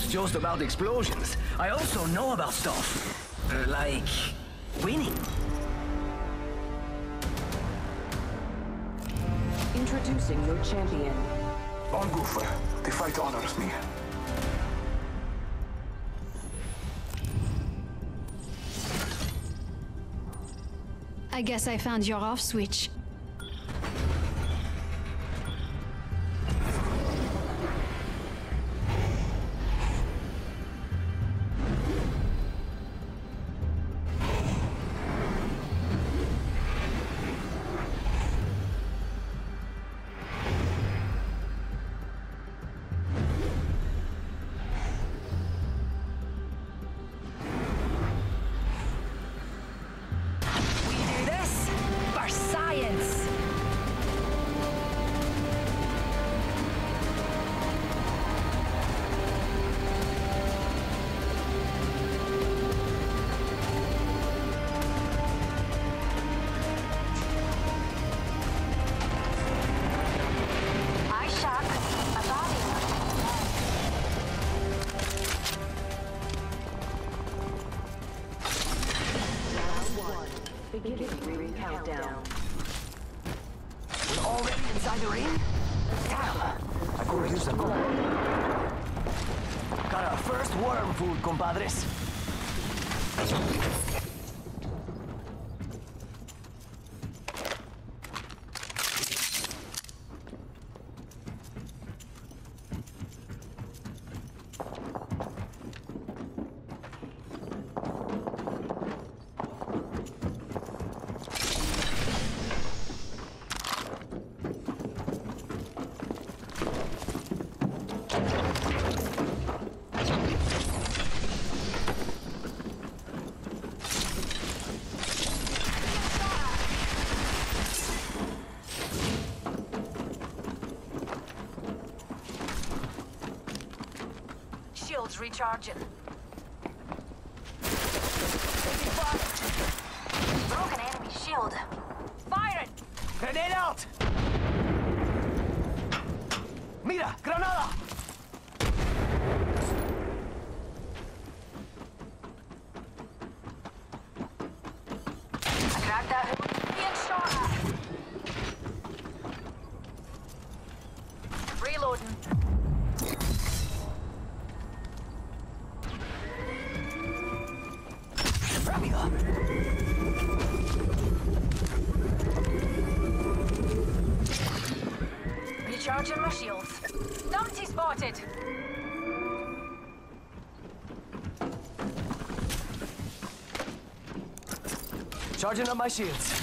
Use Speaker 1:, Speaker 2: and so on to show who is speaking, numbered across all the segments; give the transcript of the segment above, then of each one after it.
Speaker 1: not just about explosions. I also know about stuff. Uh, like... winning.
Speaker 2: Introducing your champion.
Speaker 3: On Gufra. The fight honors me.
Speaker 4: I guess I found your off switch.
Speaker 5: Recharging.
Speaker 6: Broken enemy shield.
Speaker 5: Firing!
Speaker 1: Grenade out! Mira, granada! Charging up my shields.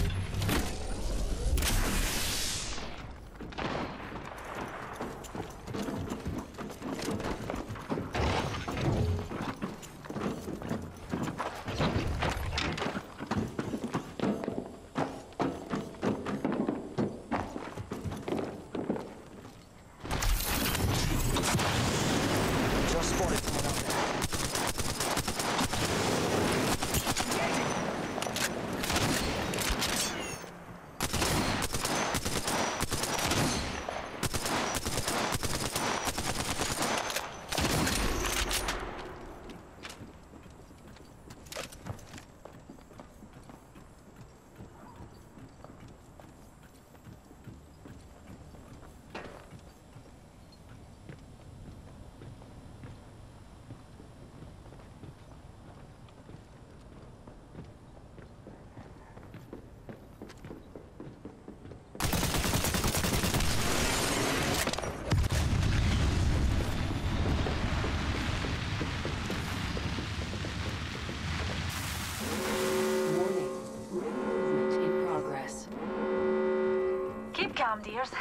Speaker 5: Calm, dears.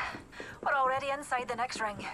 Speaker 5: We're already inside the next ring.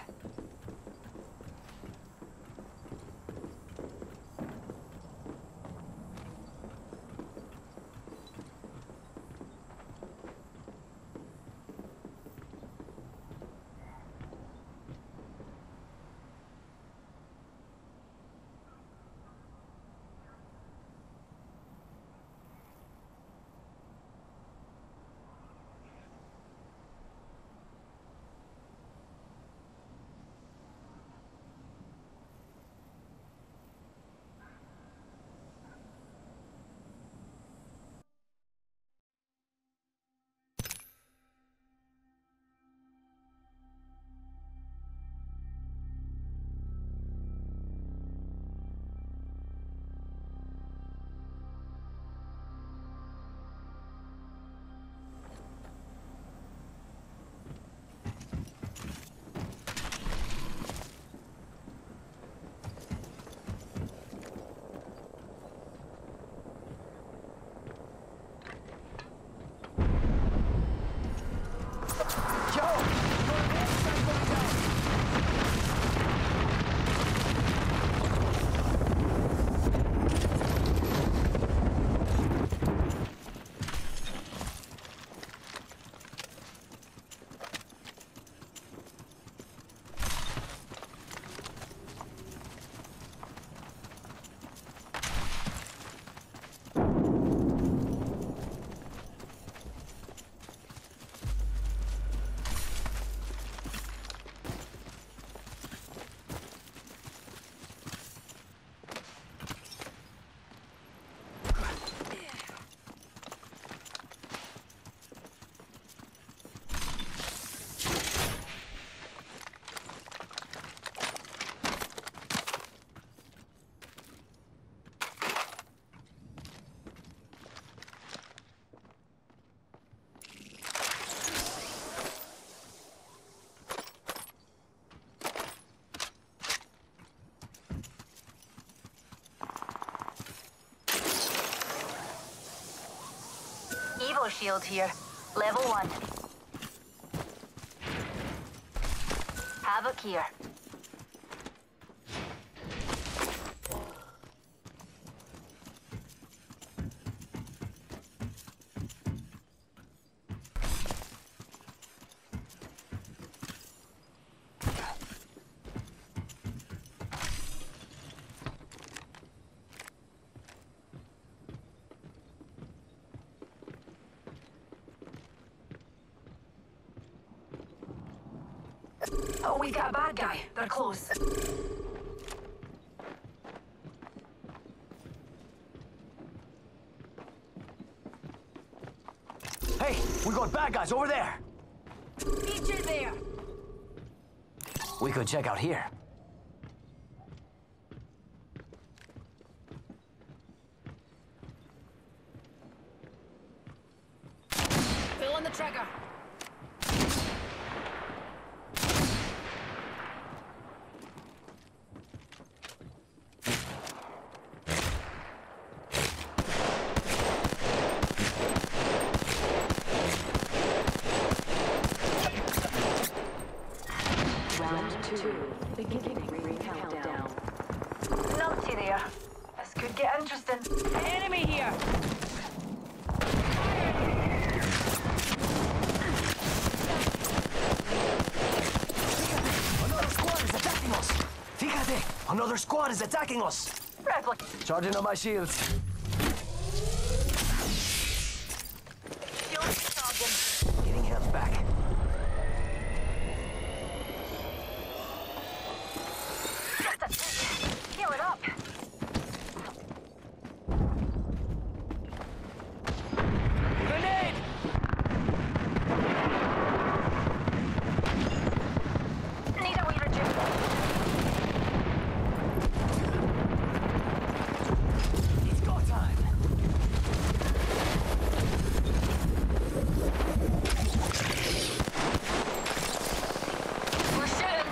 Speaker 6: Halo shield here. Level one. Havoc here.
Speaker 4: Oh, we've got a bad guy. They're close.
Speaker 1: Hey, we got bad guys over there.
Speaker 4: There.
Speaker 1: We could check out here.
Speaker 4: Pulling the trigger.
Speaker 2: Round two. Beginning ring countdown.
Speaker 4: Numpty there. This could get interesting. Enemy here.
Speaker 1: Another squad is attacking us. Fíjate, another squad is attacking us. Charging on my shields. Getting health back
Speaker 4: a tick. Heal it up.
Speaker 1: Grenade!
Speaker 4: Need a wee rejuve.
Speaker 1: It's go time.
Speaker 4: We're shooting.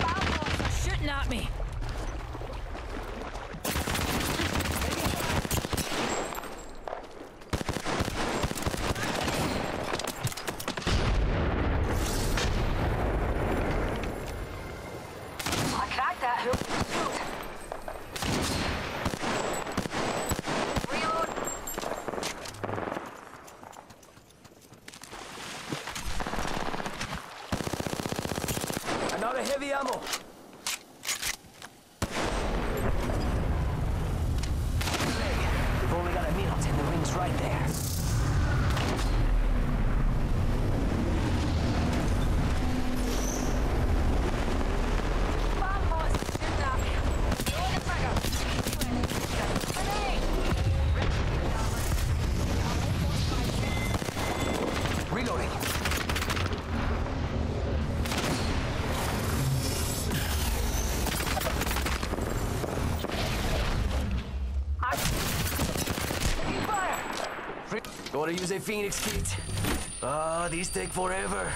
Speaker 4: Bad boys are shooting at me. I cracked that hook. Reload.
Speaker 1: Another heavy ammo. Gotta use a phoenix kit. Ah, these take forever.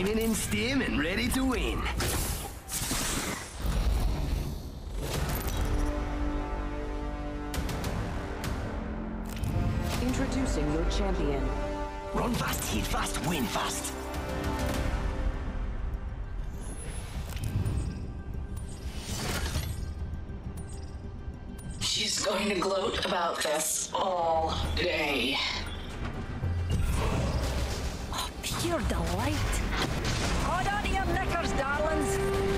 Speaker 1: Swimming in steam and ready to win.
Speaker 2: Introducing your champion.
Speaker 1: Run fast, hit fast, win fast.
Speaker 7: She's going to gloat about this all day.
Speaker 4: Pure delight. Hold on to your knickers, darlings.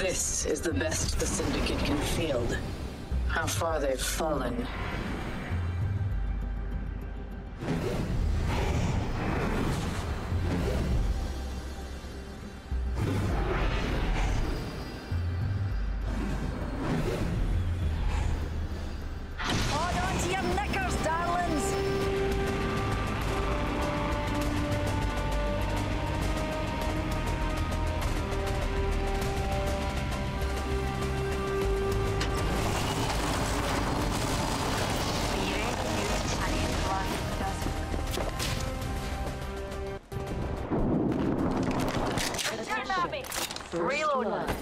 Speaker 7: This is the best the Syndicate can field. How far they've fallen.
Speaker 2: Blood.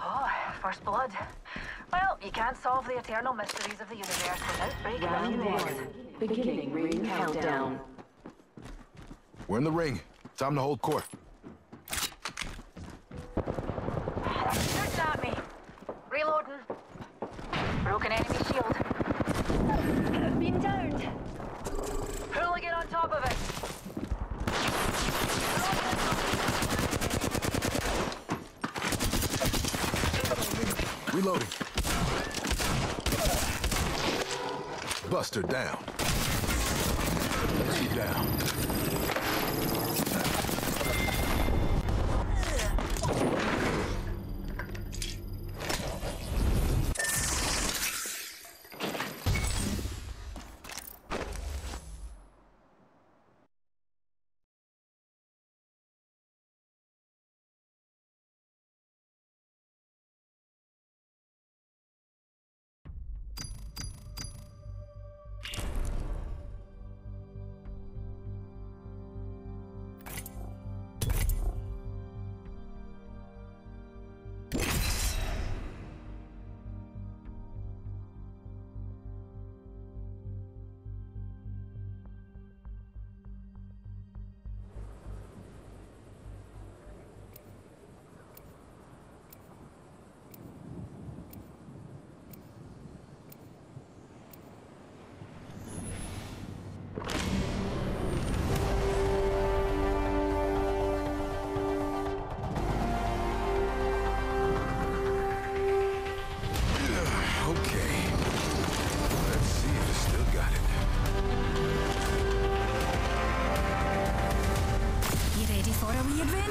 Speaker 4: Oh, first blood. Well, you can't solve the eternal mysteries of the universe without breaking a
Speaker 2: Round
Speaker 4: few eggs.
Speaker 2: Beginning ring countdown.
Speaker 8: We're in the ring. Time to hold court.
Speaker 4: Shooting at me. Reloading.
Speaker 6: Broken enemy shield.
Speaker 4: Been downed. Hooligan on top of it.
Speaker 8: Reloading. Buster down. Let's down.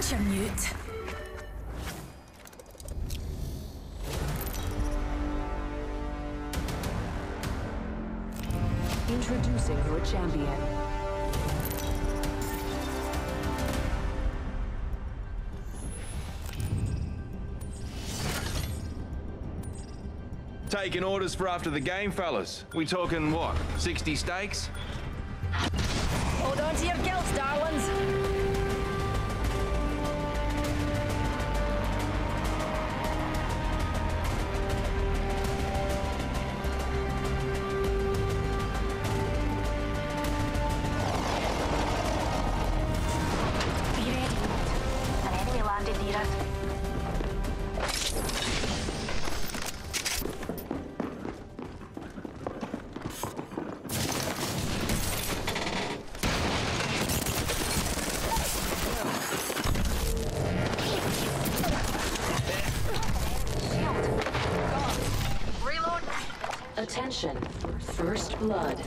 Speaker 9: Wee adventure, Newt?
Speaker 2: Introducing your champion.
Speaker 10: Taking orders for after the game, fellas. We talking what? 60 steaks?
Speaker 2: First blood.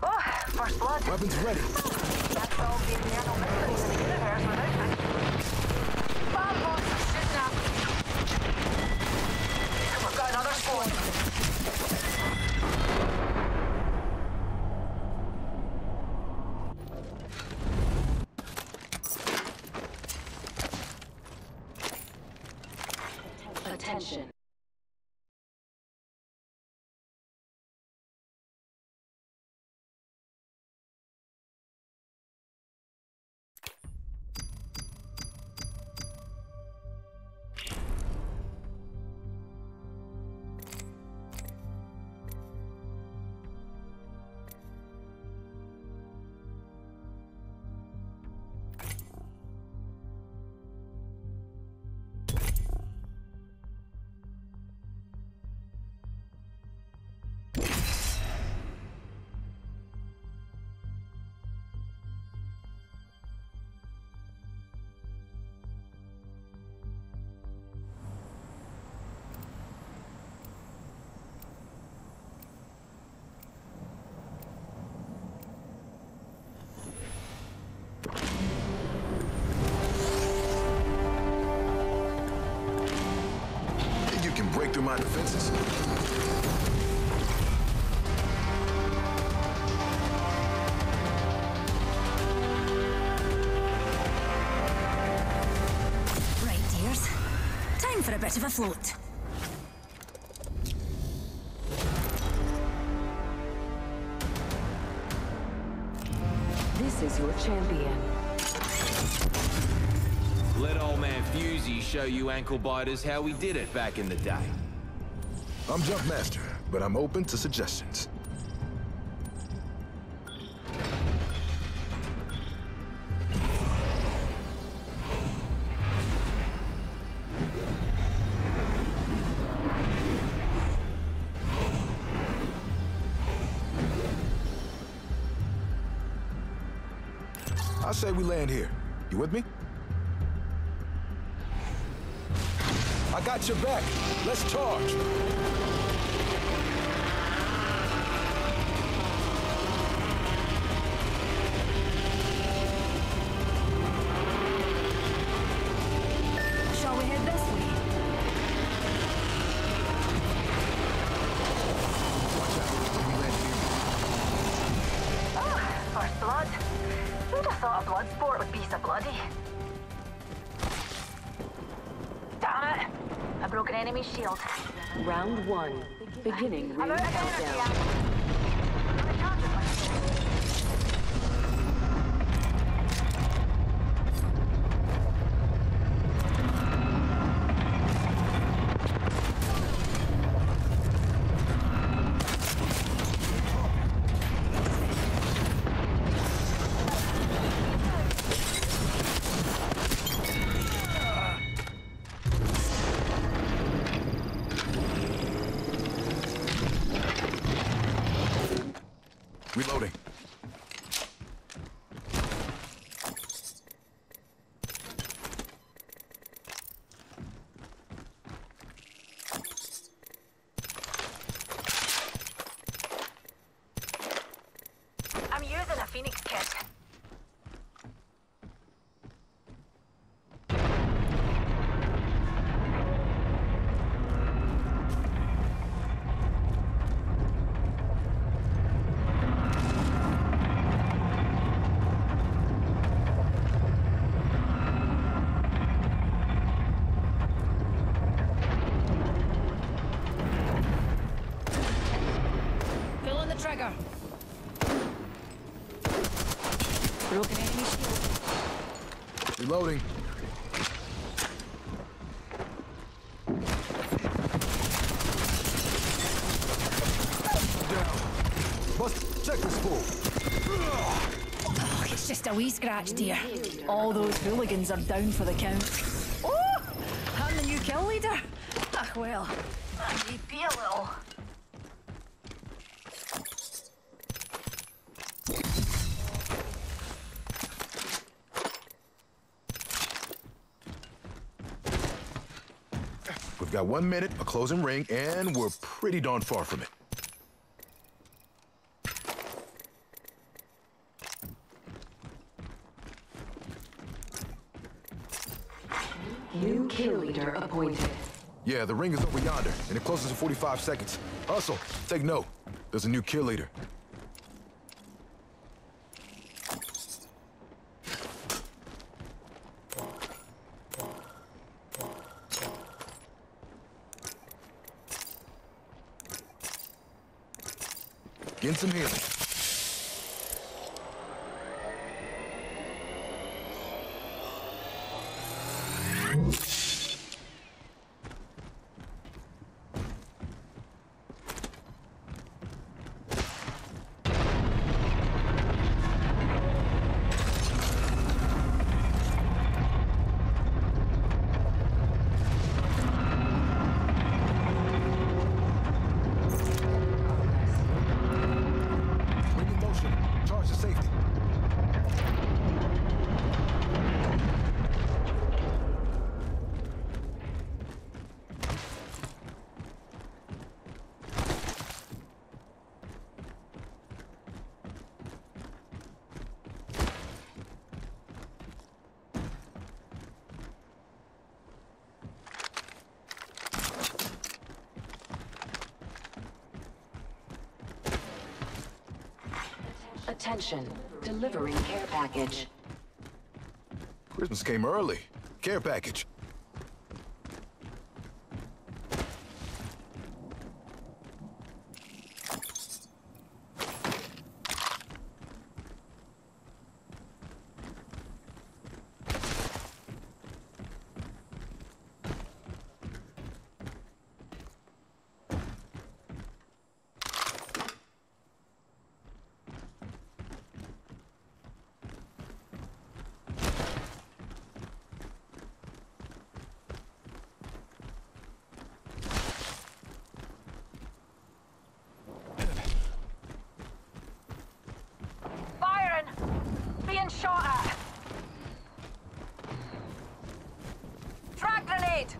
Speaker 4: Oh, first blood.
Speaker 8: Weapons ready. My defenses?
Speaker 9: Right, dears. Time for a bit of a float.
Speaker 2: This is your champion.
Speaker 10: Let old man Fusey show you ankle biters how we did it back in the day.
Speaker 8: I'm Jumpmaster, but I'm open to suggestions. I say we land here. You with me? I got your back. Let's charge.
Speaker 2: One. Beginning
Speaker 4: I'm
Speaker 2: ring
Speaker 4: out of energy.
Speaker 2: countdown.
Speaker 9: It's just a wee scratch, dear. All those hooligans are down for the count. Oh! I'm the new kill leader. Ah, well, I need be a little.
Speaker 8: We've got one minute, a closing ring, and we're pretty darn far from it.
Speaker 2: New kill
Speaker 8: Yeah, the ring is over yonder, and it closes in 45 seconds. Hustle, take note. There's a new kill leader. Getting some healing. Ring in motion. Charge to safety.
Speaker 2: Attention, delivering care package.
Speaker 8: Christmas came early. Care package.
Speaker 4: Firing! Being shot at! Frag grenade!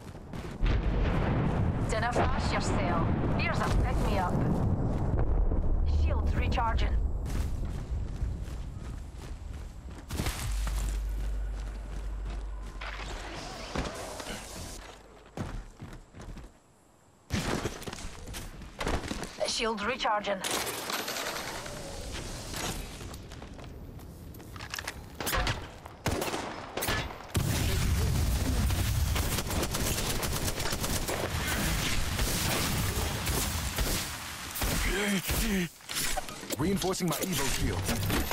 Speaker 4: Dinna flash yourself. Here's a pick-me-up. Shields recharging. Shields recharging.
Speaker 8: Reinforcing my Evo shield.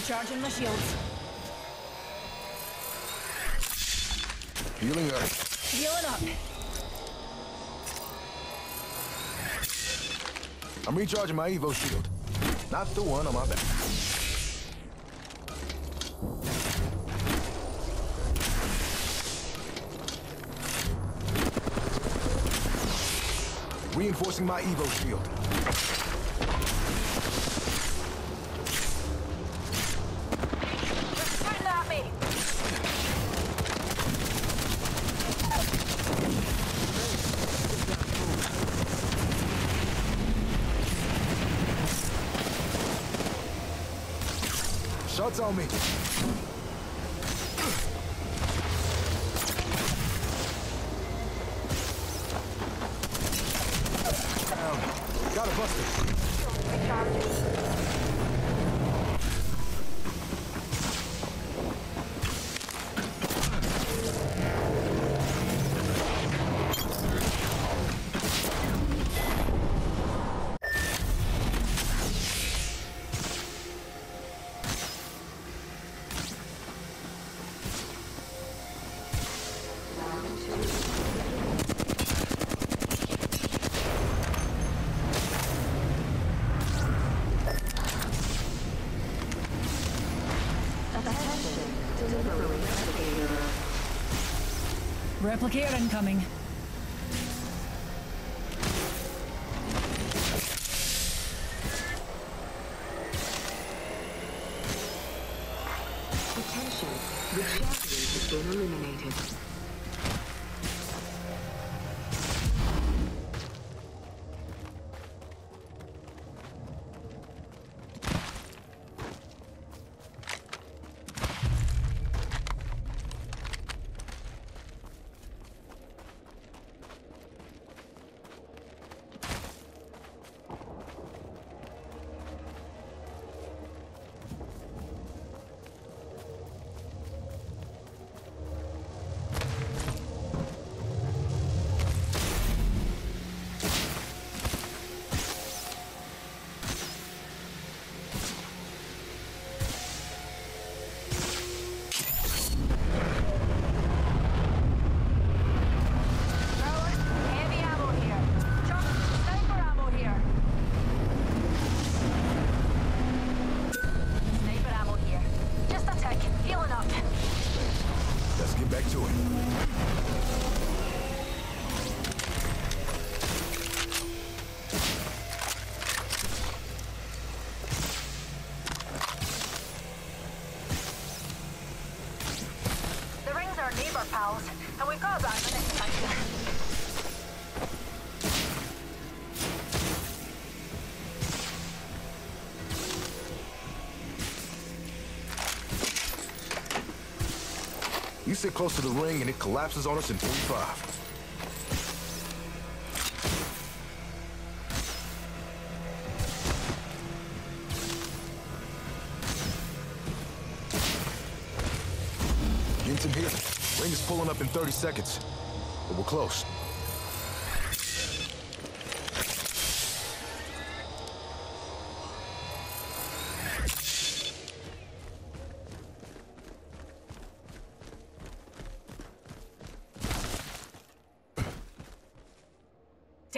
Speaker 9: Recharging my shields.
Speaker 8: Healing up.
Speaker 9: Healing up.
Speaker 8: I'm recharging my Evo shield. Not the one on my back. Reinforcing my Evo shield. On me.
Speaker 4: Replicator incoming.
Speaker 8: close to the ring, and it collapses on us in 45. Ring is pulling up in 30 seconds, but we're close.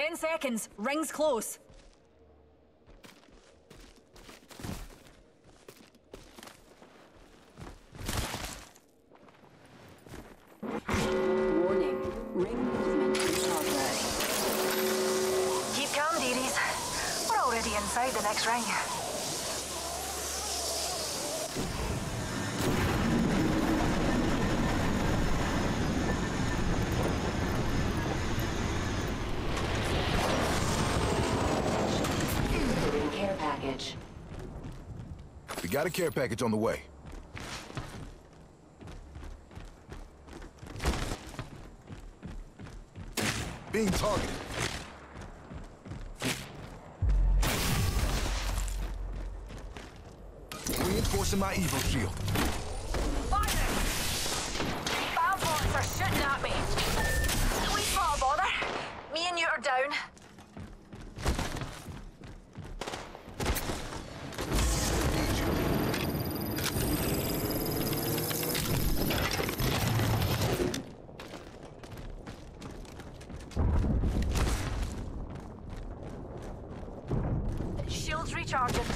Speaker 4: Ten seconds. Ring's close.
Speaker 8: Got a care package on the way. Being targeted. Reinforcing my Evo shield.
Speaker 2: Charges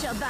Speaker 4: 就这